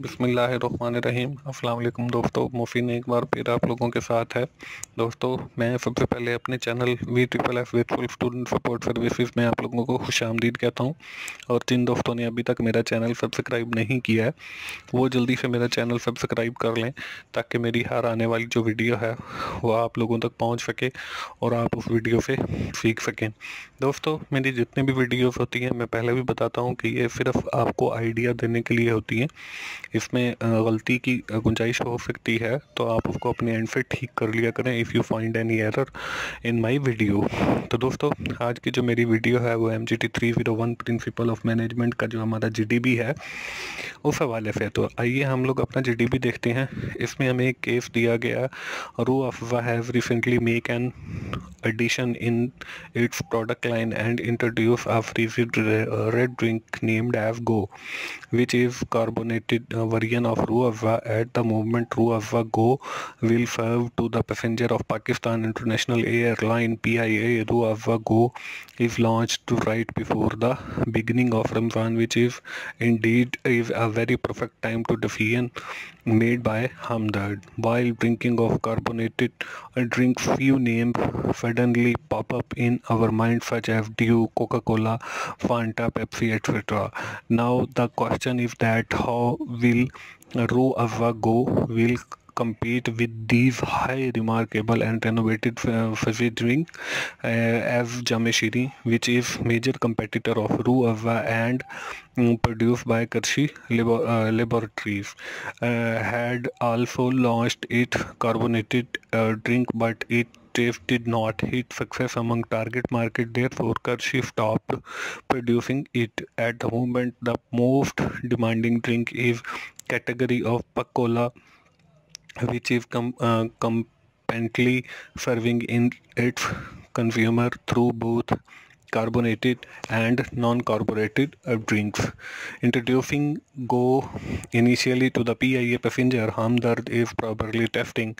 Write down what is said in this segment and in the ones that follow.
बिस्मिल्लाहिर्रहमानिर्रहीम अस्सलाम वालेकुम दोस्तों, मुफीन एक बार फिर आप लोगों के साथ है। दोस्तों, मैं सबसे पहले अपने channel V triple F withful student support services में आप लोगों को खुश आमदीद कहता हूँ। और जिन दोस्तों ने अभी तक मेरा चैनल सब्सक्राइब नहीं किया है, वो जल्दी से मेरा चैनल सब्सक्राइब कर लें, ताकि मेरी हर आने वाली जो वीडियो है वह आप लोगों तक पहुँच सके और आप उस वीडियो से सीख सकें। दोस्तों, मेरी जितनी भी वीडियोज़ होती हैं, मैं पहले भी बताता हूँ कि ये सिर्फ़ आप आपको आइडिया देने के लिए होती हैं। इसमें गलती की गुंजाइश हो सकती है तो आप उसको अपने एंड से ठीक कर लिया करें if you find any error in my video तो दोस्तों, आज की जो मेरी वीडियो है, वो M G T three zero one principle of management का जो हमारा जी डी बी है, उस हवाले से तो आइए हम लोग अपना जी डी बी देखते हैं। इसमें हमें एक केस दिया गया Rooh Afza have recently make an addition in its product line and introduce a freezed red drink named as which is carbonated uh, version of Ruafza. At the moment, Ruafza Go will serve to the passenger of Pakistan International Airline PIA. Ruafza Go is launched right before the beginning of Ramzan, which is indeed is a very perfect time to define made by Hamdard. While drinking of carbonated drinks, few names suddenly pop up in our mind such as Dew, Coca-Cola, Fanta, Pepsi, etc. Now the question is that how will Ro Ava Go will compete with these high remarkable and renovated fizzy drink uh, as Jameshiri which is major competitor of Ruava and um, produced by Karshi Labor, uh, Laboratories uh, had also launched its carbonated uh, drink but it taste did not hit success among target market therefore Karshi stopped producing it. At the moment the most demanding drink is category of Pakola which is com uh, competently serving in its consumer through both carbonated and non-carbonated uh, drinks. Introducing Go initially to the PIA passenger, Hamdard is probably testing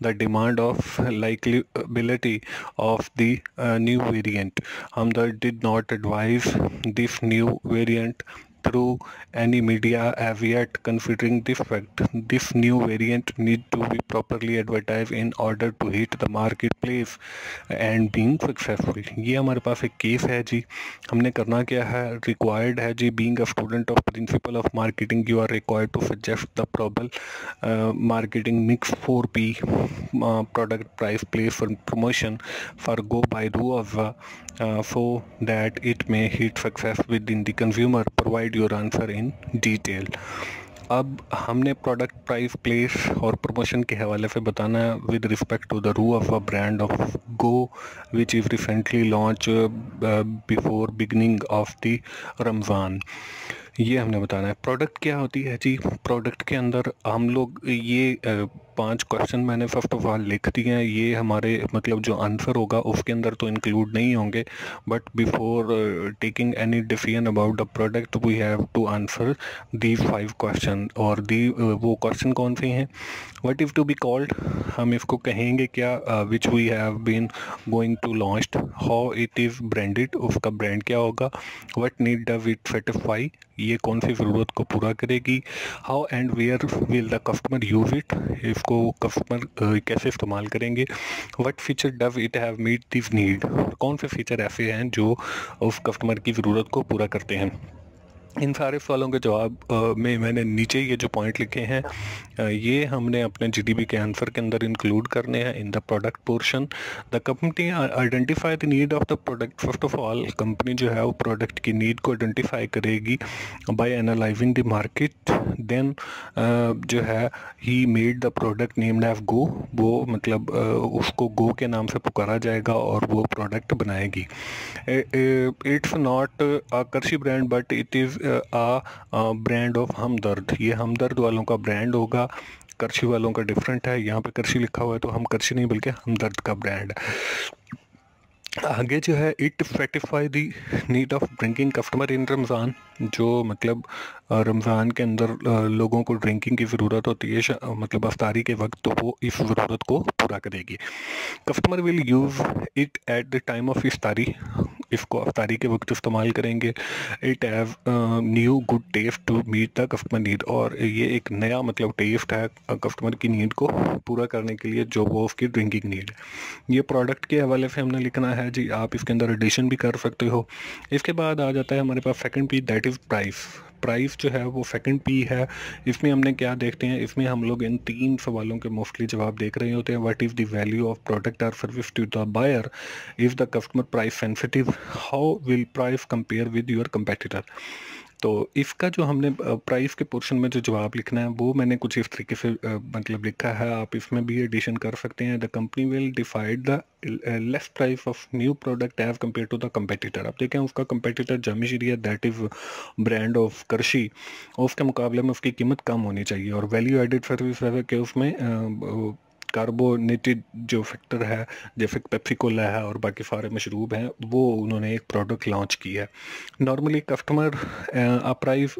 the demand of likability of the uh, new variant. Hamdard did not advise this new variant through any media have yet considering this fact this new variant need to be properly advertised in order to hit the marketplace and being successful ये हमारे पास एक case है जी हमने करना क्या है required है जी being a student of principle of marketing you are required to suggest the probable marketing mix four P product price place for promotion for go by do of uh, so that it may hit success within the consumer. Provide provide your answer in detail. अब हमने product price place और promotion के हवाले से बताना है with respect to the Rooh Afza brand of Go which is recently launch before beginning of the Ramzan ये हमने बताना है। प्रोडक्ट क्या होती है जी? प्रोडक्ट के अंदर हम लोग ये पाँच क्वेश्चन मैंने फ़र्स्ट ऑफ़ ऑल लिख दिए हैं। ये हमारे मतलब जो आंसर होगा उसके अंदर तो इंक्लूड नहीं होंगे। But before taking any decision about the product we have to answer the five question और दी वो क्वेश्चन कौन से हैं? What if to be called हम इसको कहेंगे क्या? Which we have been going to launch how it is branded उसका ब्रांड क्या होगा? What need does it satisfy ये कौन सी ज़रूरत को पूरा करेगी? How and where will the customer use it इसको कस्टमर कैसे इस्तेमाल करेंगे? What feature does it have meet this need कौन से फीचर ऐसे हैं जो उस कस्टमर की ज़रूरत को पूरा करते हैं? इन सारे सवालों के जवाब में मैंने नीचे ये जो पॉइंट लिखे हैं ये हमने अपने जीडीपी के आंसर के अंदर इंक्लूड करने हैं in the product portion the company identify the need of the product first of all company जो है वो प्रोडक्ट की नीड को आइडेंटिफाई करेगी by analysing the market then जो है he made the product named F Go वो मतलब उसको गो के नाम से पुकारा जाएगा और वो प्रोडक्ट बनाएगी. It's not Aakarshi brand but it is a brand of Hamdard. ये हमदर्द वालों का ब्रांड होगा, करछी वालों का डिफरेंट है। यहाँ पे करशी लिखा हुआ है तो हम करशी नहीं, बल्कि हमदर्द का ब्रांड आगे जो है it satisfy the need of drinking customer in Ramzan जो मतलब रमज़ान के अंदर लोगों को ड्रिंकिंग की ज़रूरत होती है मतलब अफ्तारी के वक्त तो वो इस ज़रूरत को पूरा करेगी। Customer will use it at the time of iftari इसको अफ्तारी के वक्त इस्तेमाल करेंगे। It have new good taste to meet the customer need और ये एक नया मतलब टेस्ट है कस्टमर की नीड को पूरा करने के लिए जो वो उसकी ड्रिंकिंग नीड है। ये प्रोडक्ट के हवाले से हमने लिखना है, जी आप इसके अंदर एडिशन भी कर सकते हो। इसके बाद आ जाता है हमारे पास second P that is price price जो है वो सेकंड पी है। इसमें हमने क्या देखते हैं? इसमें हम लोग इन तीन सवालों के मोस्टली जवाब देख रहे होते हैं। What is the value of product or service to the buyer if the customer price sensitive how will price compare with your competitor तो इसका जो हमने प्राइस के पोर्शन में जो जवाब लिखना है, वो मैंने कुछ इस तरीके से मतलब लिखा है। आप इसमें भी एडिशन कर सकते हैं। The company will defined the less price of new product as compare to the competitor आप देखें, उसका competitor Jam-e-Shirin that is brand of Qarshi उसके मुकाबले में उसकी कीमत कम होनी चाहिए और वैल्यू एडिड सर्विस के उसमें कार्बोनेटेड जो फैक्टर है, जैसे पेप्सिकोला है और बाकी सारे मशरूब हैं, वो उन्होंने एक प्रोडक्ट लॉन्च किया है। Normally customer price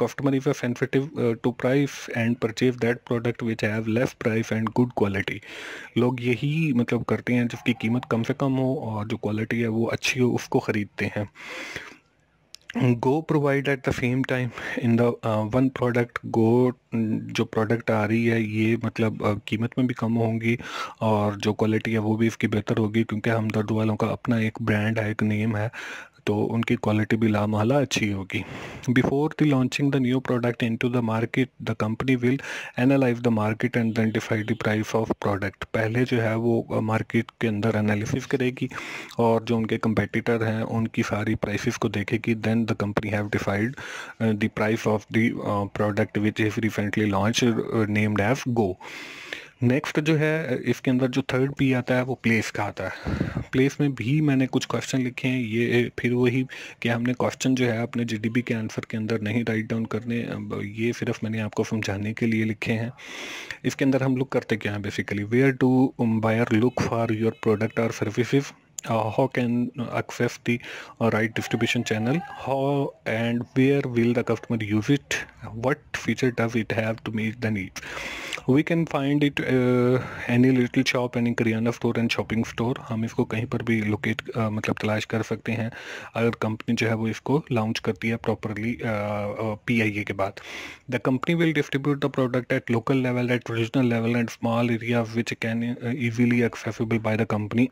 customer is sensitive to price and purchase that product which have less price and good quality लोग यही मतलब करते हैं जिसकी कीमत कम से कम हो और जो क्वालिटी है वो अच्छी हो, उसको ख़रीदते हैं। Go provide at the same time in the one product Go जो प्रोडक्ट आ रही है ये मतलब uh, कीमत में भी कम होंगी और जो क्वालिटी है वो भी इसकी बेहतर होगी क्योंकि हमदर्द वालों का अपना एक ब्रांड है एक नेम है। तो उनकी क्वालिटी भी लामहला अच्छी होगी। Before the launching the new product into the market the company will analyse the market and identify the price of product पहले जो है वो मार्केट के अंदर एनालिसिस करेगी और जो उनके कंपेटिटर हैं, उनकी सारी प्राइसेस को देखेगी। Then the company have defined the price of the product which is recently launch named as Go next जो है, इसके अंदर जो थर्ड पी आता है, वो प्लेस का आता है। प्लेस में भी मैंने कुछ क्वेश्चन लिखे हैं। ये, फिर वही कि हमने क्वेश्चन जो है, अपने जीडीपी के आंसर के अंदर नहीं राइट डाउन करने। ये सिर्फ़ मैंने आपको समझाने के लिए लिखे हैं। इसके अंदर हम लुक करते क्या हैं basically where to buyer look for your product और services uh, how can access the uh, right distribution channel how and where will the customer use it what feature does it have to meet the needs we can find it uh, any little shop any kirana store and shopping store हम इसको कहीं पर भी locate uh, मतलब तलाश कर सकते हैं अगर कंपनी जो है वो इसको लॉन्च करती है प्रॉपरली पी आई ए के बाद the company will distribute the product at local level at regional level and small area which can easily accessible by the company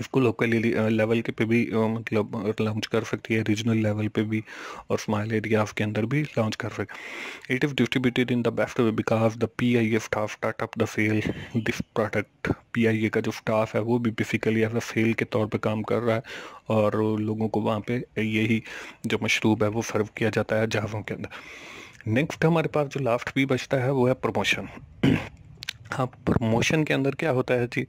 इसको लोकल लेवल के पे भी मतलब लॉन्च कर सकती है रीजनल लेवल पे भी और स्माइल एरिया के अंदर भी लॉन्च कर सकते it is distributed in the best way because the P I A staff startup the sale this product P I A का जो स्टाफ है, वो भी बेसिकली एज अ सेल के तौर पे काम कर रहा है और लोगों को वहाँ पे यही जो मशरूब है, वो सर्व किया जाता है जहाज़ों के अंदर। नेक्स्ट हमारे पास जो लास्ट भी बचता है, वो है प्रमोशन हाँ प्रमोशन के अंदर क्या होता है जी?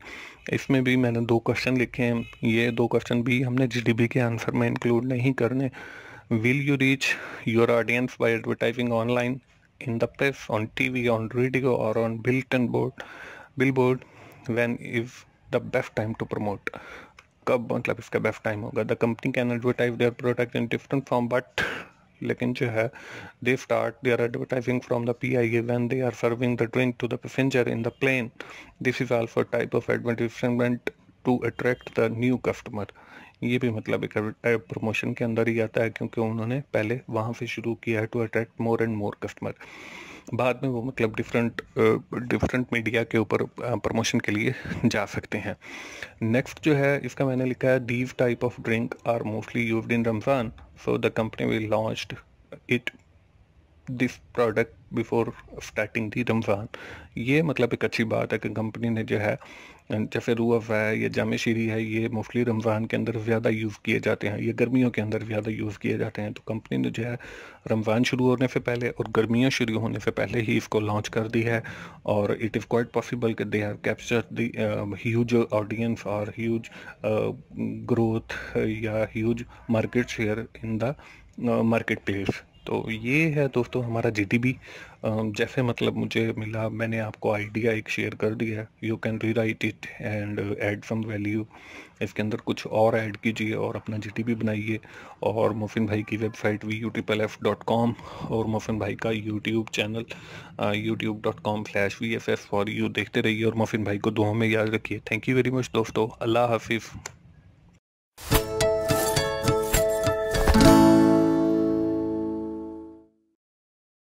इसमें भी मैंने दो क्वेश्चन लिखे हैं। ये दो क्वेश्चन भी हमने जीडीपी के आंसर में इंक्लूड नहीं करने। Will you reach your audience by advertising online in the press on TV on radio और on built-in board billboard when is the best time to promote कब मतलब इसका बेस्ट टाइम होगा? The company can advertise their product in different form but लेकिन जो है they start they are advertising from the P I A when they are serving the drink to the passenger in the plane this is also type of advertisement to attract the new customer ये भी मतलब एक promotion के अंदर ही आता है, क्योंकि उन्होंने पहले वहाँ से शुरू किया है to attract more and more customer बाद में वो मतलब डिफरेंट डिफरेंट मीडिया के ऊपर प्रमोशन के लिए जा सकते हैं। नेक्स्ट जो है, इसका मैंने लिखा है these type of drink are mostly use in Ramzan so the company we launched it this product before starting the Ramzan ये मतलब एक अच्छी बात है कि कंपनी ने जो है, जैसे रूअफ़ है, या जाम शीरी है, ये मोस्टली रमज़ान के अंदर ज़्यादा यूज़ किए जाते हैं। ये गर्मियों के अंदर ज़्यादा यूज़ किए जाते हैं। तो कंपनी ने जो है रमज़ान शुरू होने से पहले और गर्मियाँ शुरू होने से पहले ही इसको लॉन्च कर दी है और इट इज़ क्वाइट पॉसिबल कि they have capture the huge audience और ह्यूज ग्रोथ या huge market share in the market place तो ये है दोस्तों हमारा जी टी जैसे मतलब मुझे मिला, मैंने आपको आइडिया एक शेयर कर दिया है। You can rewrite it and add some value इसके अंदर कुछ और ऐड कीजिए और अपना जीटीबी बनाइए। और मोफिन भाई की website V U triple F dot com और मोफिन भाई का YouTube channel YouTube dot com slash V F S for you देखते रहिए और मोफिन भाई को दुआ में याद रखिए। थैंक यू वेरी मच दोस्तों। अल्लाह हाफिज़।